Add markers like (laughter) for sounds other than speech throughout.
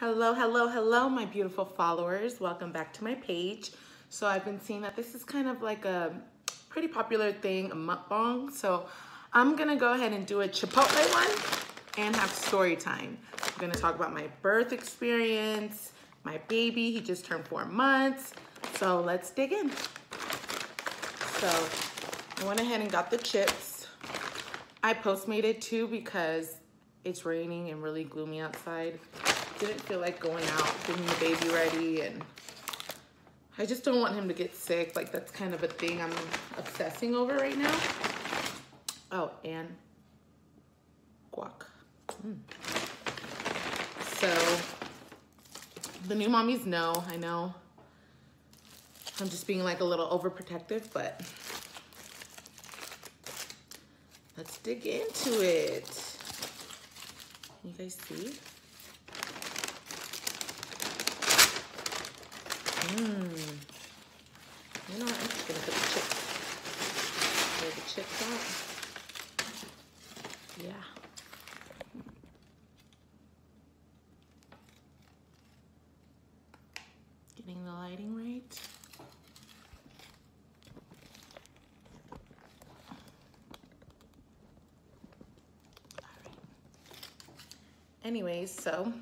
Hello, hello, hello, my beautiful followers. Welcome back to my page. So I've been seeing that this is kind of like a pretty popular thing, a mukbang. So I'm gonna go ahead and do a Chipotle one and have story time. I'm gonna talk about my birth experience, my baby, he just turned four months. So let's dig in. So I went ahead and got the chips. I Postmated too because it's raining and really gloomy outside. Didn't feel like going out, getting the baby ready, and I just don't want him to get sick. Like that's kind of a thing I'm obsessing over right now. Oh, and guac. Mm. So the new mommies know, I know. I'm just being like a little overprotective, but let's dig into it. You guys see? Mmm. You know? I'm just gonna put the chips. Where the chips at? Yeah. Getting the lighting right. Anyways, so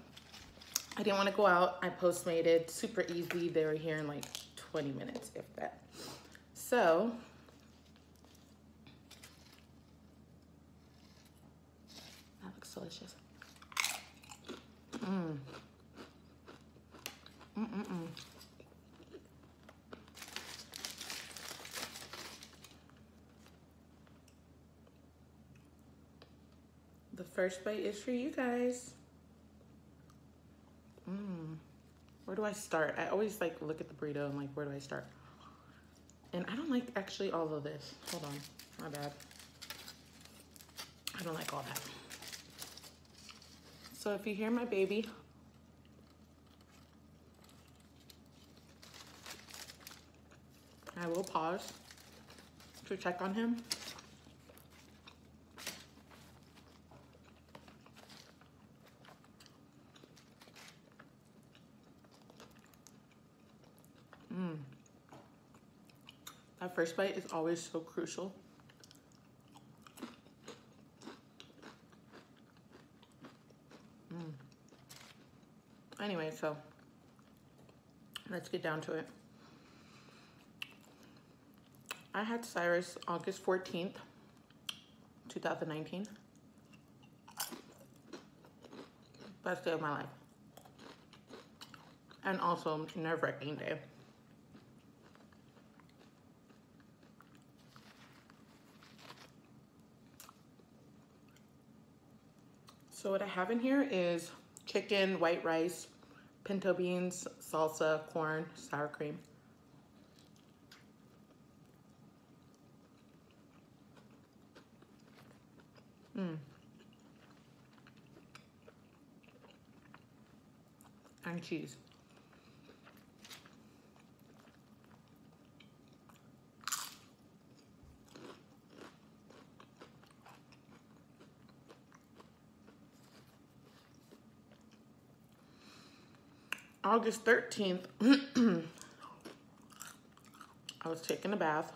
I didn't want to go out. I Postmated, super easy. They were here in like 20 minutes, if that. So, that looks delicious. Mmm. Mm-mm-mm. The first bite is for you guys. Mmm. Where do I start? I always like look at the burrito and like, where do I start? And I don't like actually all of this. Hold on, my bad. I don't like all that. So if you hear my baby, I will pause to check on him. Mm. That first bite is always so crucial. Mm. Anyway, so let's get down to it. I had Cyrus August 14th, 2019. Best day of my life. And also nerve-wracking day. So what I have in here is chicken, white rice, pinto beans, salsa, corn, sour cream. Mmm. And cheese. August 13th, (clears throat) I was taking a bath.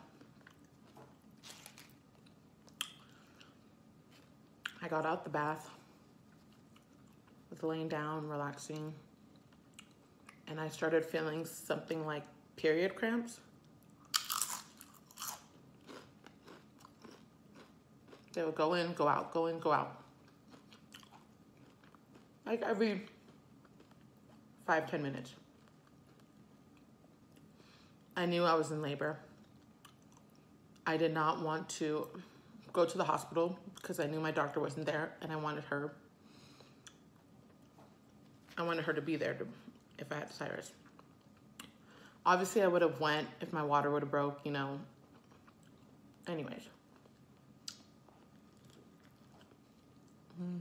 I got out the bath, was laying down, relaxing, and I started feeling something like period cramps. They would go in, go out, go in, go out. Like every five, 10 minutes. I knew I was in labor. I did not want to go to the hospital because I knew my doctor wasn't there and I wanted her, I wanted her to be there to, if I had Cyrus. Obviously I would have went if my water would have broke, you know. Anyways. Mm.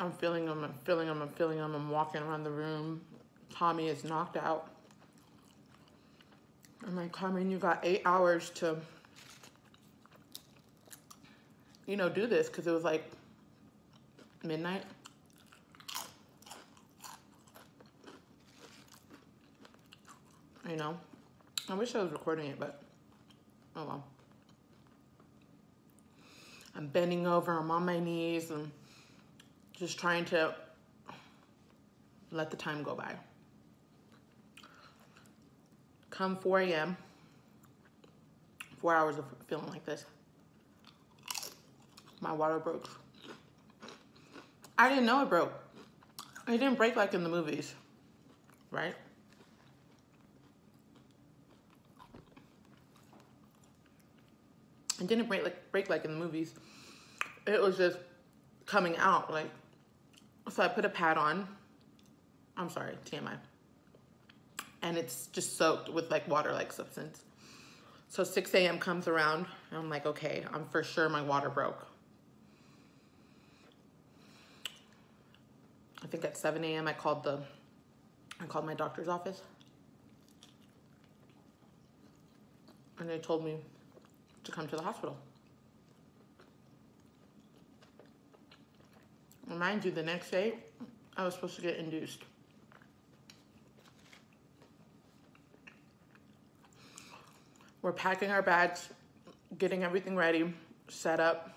I'm feeling them, I'm feeling them, I'm feeling them. I'm walking around the room. Tommy is knocked out. I'm like, Carmen, you got eight hours to, you know, do this because it was like midnight. You know, I wish I was recording it, but oh well. I'm bending over, I'm on my knees, and just trying to let the time go by. Come 4 a.m., four hours of feeling like this, my water broke. I didn't know it broke. It didn't break like in the movies, right? It didn't break like break like in the movies. It was just coming out like so I put a pad on. I'm sorry, TMI. And it's just soaked with like water-like substance. So 6 a.m. comes around and I'm like, okay, I'm for sure my water broke. I think at 7 a.m. I called the, I called my doctor's office. And they told me to come to the hospital. Mind you, the next day, I was supposed to get induced. We're packing our bags, getting everything ready, set up.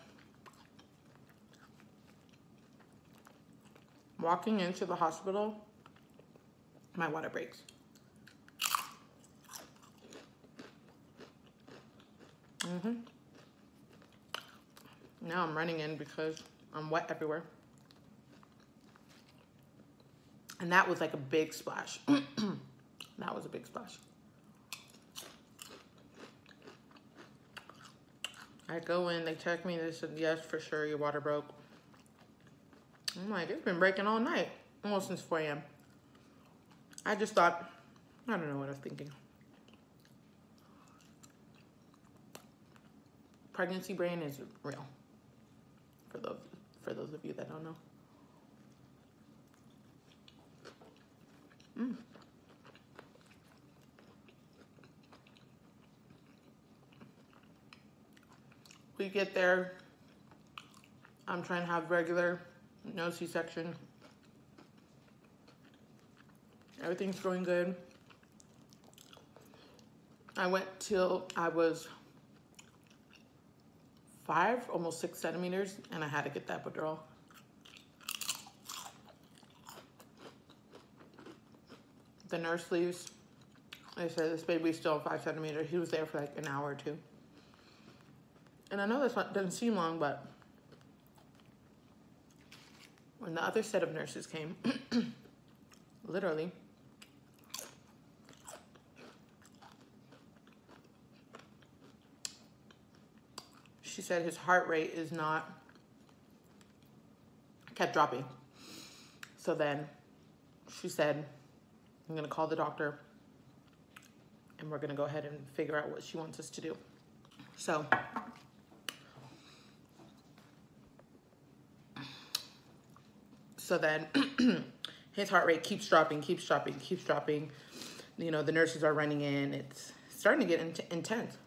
Walking into the hospital, my water breaks. Mm-hmm. Now I'm running in because I'm wet everywhere. And that was like a big splash. (clears throat) that was a big splash. I go in, they check me, they said, yes, for sure, your water broke. I'm like, it's been breaking all night, almost since 4 a.m. I just thought, I don't know what I was thinking. Pregnancy brain is real, for those, for those of you that don't know. Mm. We get there. I'm trying to have regular, no C-section. Everything's going good. I went till I was five, almost six centimeters, and I had to get that epidural. The nurse leaves. They said this baby's still five centimeters. He was there for like an hour or two. And I know this doesn't seem long, but when the other set of nurses came, (clears throat) literally, she said his heart rate is not, kept dropping. So then she said, I'm gonna call the doctor and we're gonna go ahead and figure out what she wants us to do. So, so then (clears throat) his heart rate keeps dropping, keeps dropping, keeps dropping. You know, the nurses are running in. It's starting to get in intense.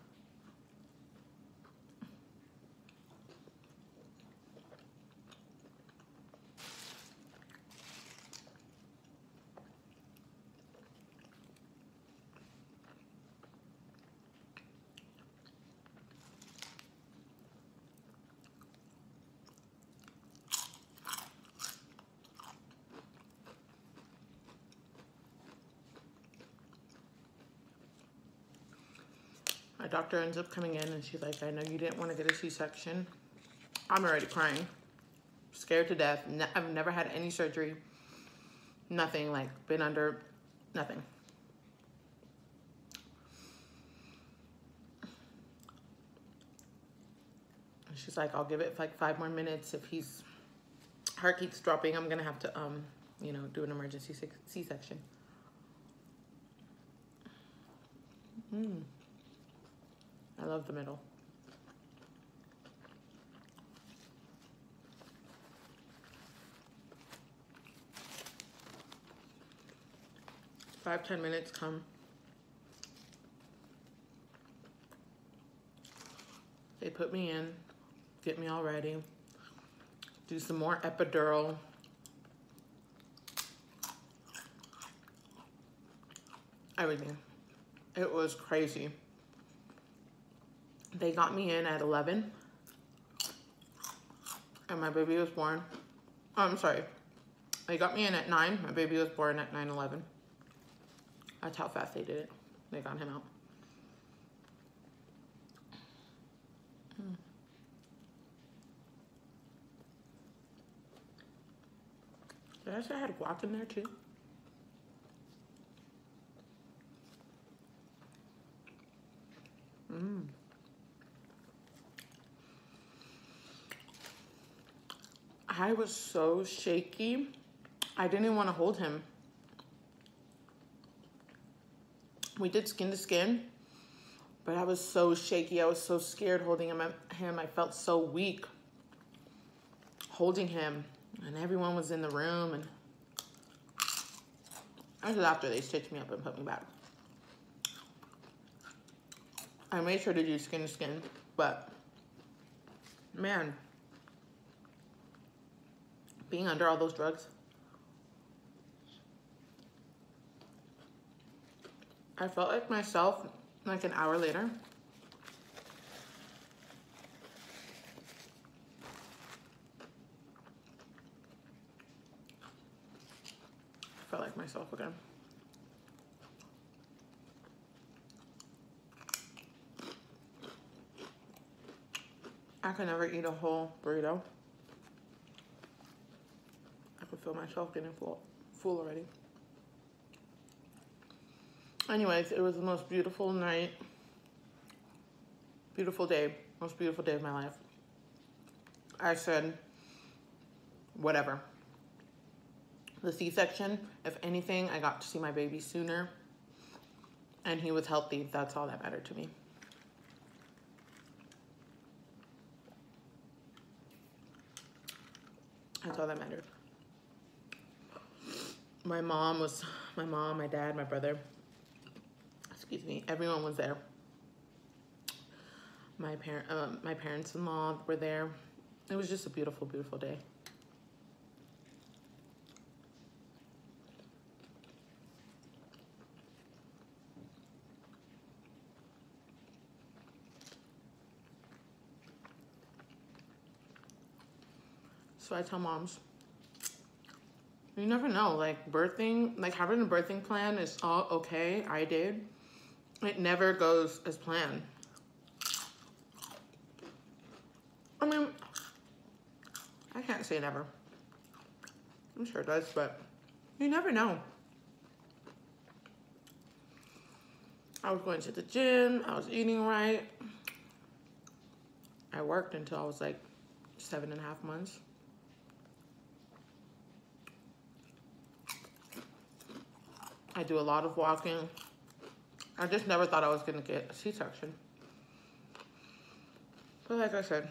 My doctor ends up coming in and she's like, I know you didn't want to get a C-section. I'm already crying. Scared to death. I've never had any surgery. Nothing, like been under, nothing. she's like, I'll give it like five more minutes. If he's heart keeps dropping, I'm gonna have to, um, you know, do an emergency C-section. Hmm. I love the middle. Five, ten minutes come. They put me in, get me all ready, do some more epidural. Everything. It was crazy. They got me in at 11 and my baby was born. I'm sorry. They got me in at 9. My baby was born at 9 11. That's how fast they did it. They got him out. Hmm. Did I say I had guac in there too? Mmm. I was so shaky. I didn't even want to hold him. We did skin to skin, but I was so shaky. I was so scared holding him. him. I felt so weak holding him, and everyone was in the room. And this is after they stitched me up and put me back. I made sure to do skin to skin, but man, being under all those drugs. I felt like myself like an hour later. I felt like myself again. I could never eat a whole burrito feel myself getting full, full already. Anyways, it was the most beautiful night, beautiful day, most beautiful day of my life. I said, whatever. The C-section, if anything, I got to see my baby sooner and he was healthy. That's all that mattered to me. That's all that mattered my mom was, my mom, my dad, my brother, excuse me, everyone was there. My parent, uh, my parents-in-law were there. It was just a beautiful, beautiful day. So I tell moms, you never know, like birthing, like having a birthing plan is all okay. I did. It never goes as planned. I mean, I can't say never. I'm sure it does, but you never know. I was going to the gym, I was eating right. I worked until I was like seven and a half months. I do a lot of walking. I just never thought I was gonna get a C-section. But like I said,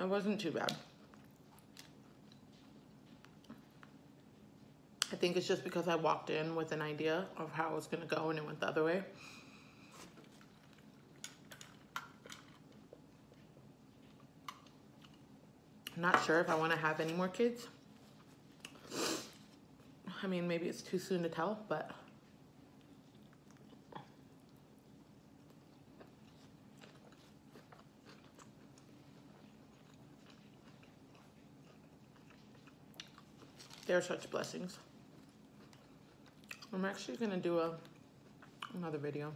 it wasn't too bad. I think it's just because I walked in with an idea of how it was gonna go and it went the other way. I'm not sure if I wanna have any more kids. I mean, maybe it's too soon to tell, but they're such blessings. I'm actually gonna do a another video.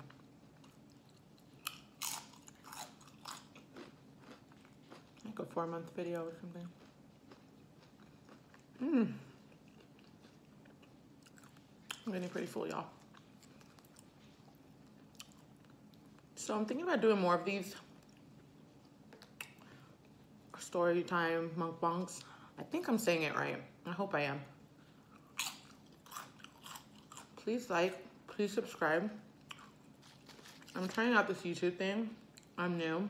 Like a four month video or something. Mmm. I'm getting pretty full, y'all. So I'm thinking about doing more of these story time monk mukbangs. I think I'm saying it right. I hope I am. Please like, please subscribe. I'm trying out this YouTube thing. I'm new.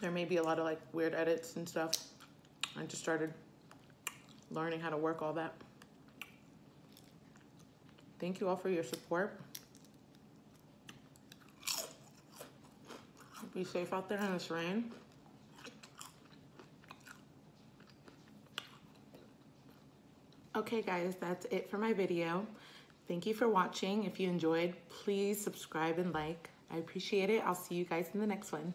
There may be a lot of like weird edits and stuff. I just started learning how to work all that. Thank you all for your support. Be safe out there in this rain. Okay guys, that's it for my video. Thank you for watching. If you enjoyed, please subscribe and like. I appreciate it. I'll see you guys in the next one.